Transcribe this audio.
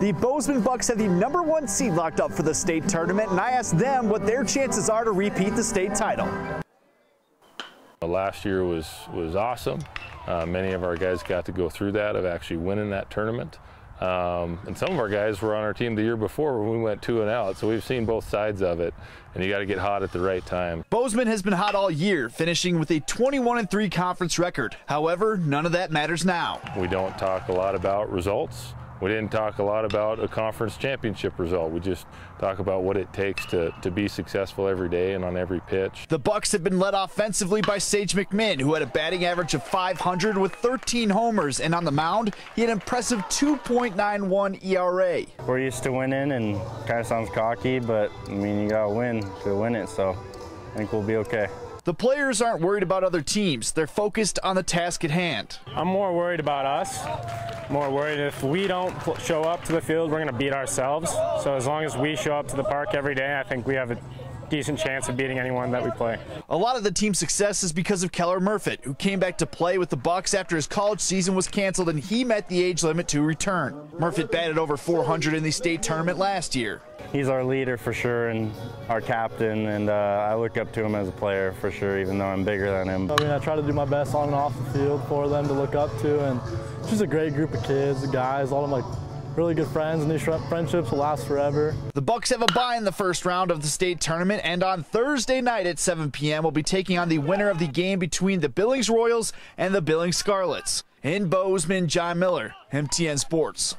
The Bozeman Bucks have the number one seed locked up for the state tournament, and I asked them what their chances are to repeat the state title. Last year was, was awesome. Uh, many of our guys got to go through that of actually winning that tournament. Um, and some of our guys were on our team the year before when we went two and out, so we've seen both sides of it, and you got to get hot at the right time. Bozeman has been hot all year, finishing with a 21 and 3 conference record. However, none of that matters now. We don't talk a lot about results. We didn't talk a lot about a conference championship result. We just talk about what it takes to, to be successful every day and on every pitch. The Bucks have been led offensively by Sage McMinn, who had a batting average of 500 with 13 homers, and on the mound, he had an impressive 2.91 ERA. We're used to winning, and kind of sounds cocky, but I mean you gotta win to win it. So I think we'll be okay. The players aren't worried about other teams. They're focused on the task at hand. I'm more worried about us. More worried if we don't show up to the field, we're going to beat ourselves. So as long as we show up to the park every day, I think we have a decent chance of beating anyone that we play. A lot of the team's success is because of Keller Murfitt, who came back to play with the Bucks after his college season was canceled and he met the age limit to return. Murfitt batted over 400 in the state tournament last year he's our leader for sure and our captain, and uh, I look up to him as a player for sure, even though I'm bigger than him. I mean, I try to do my best on and off the field for them to look up to, and just a great group of kids, guys, all of them like really good friends, and these friendships will last forever. The Bucks have a bye in the first round of the state tournament, and on Thursday night at 7 p.m. we'll be taking on the winner of the game between the Billings Royals and the Billings Scarlets. In Bozeman, John Miller, MTN Sports.